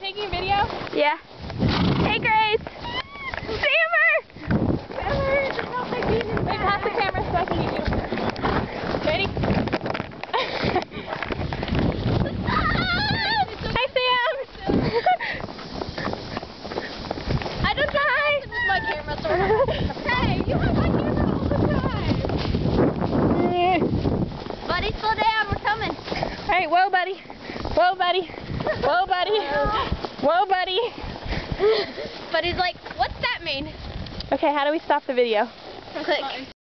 taking video? Yeah. Hey, Grace. Sammer. Wait, pass the camera so I can get you. Ready? Hi, Sam. I don't die. This is my camera, sort hey, you have my camera all the time. Buddy, slow down. We're coming. Hey, whoa, buddy. Whoa, buddy. Whoa, buddy. Whoa, buddy. Buddy's like, what's that mean? Okay, how do we stop the video? Click.